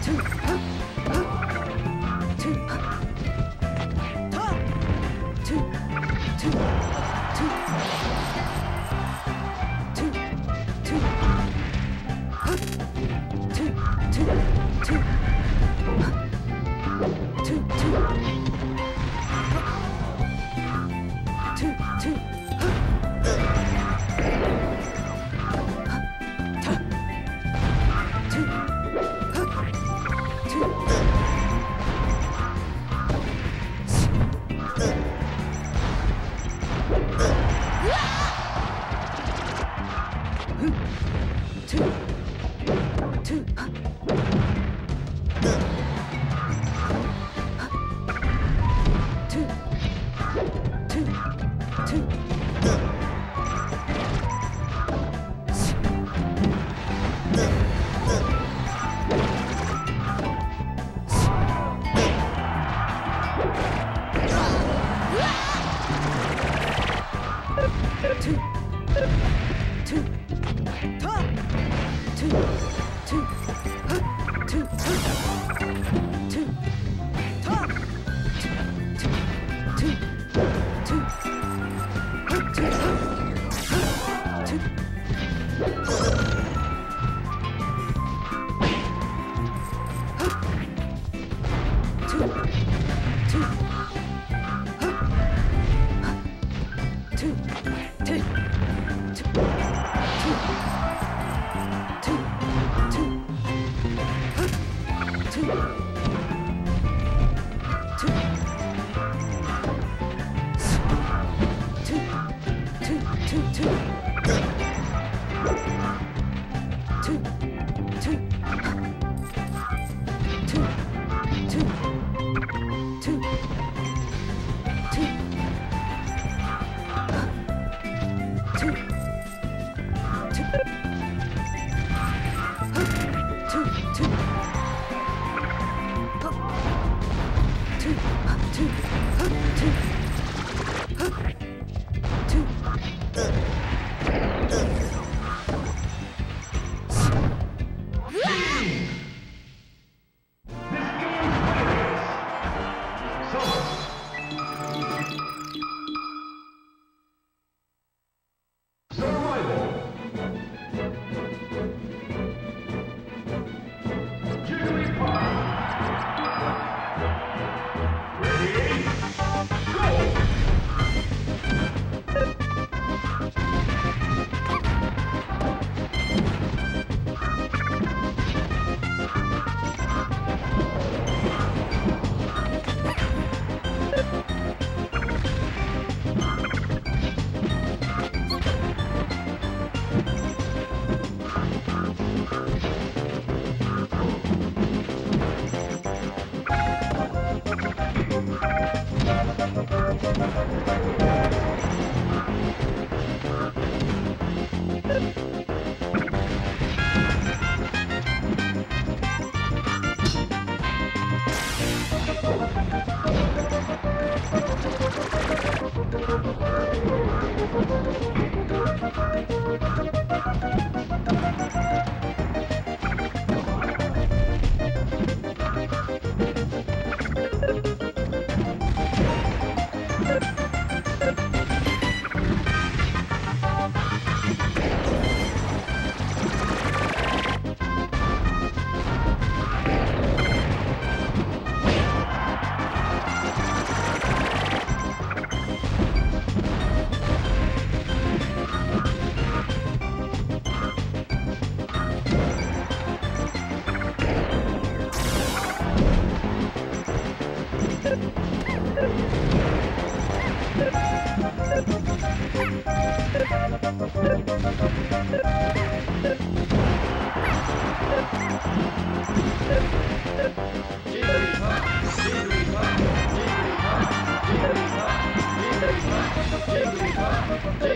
ちょっと。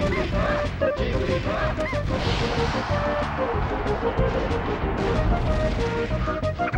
Thank you.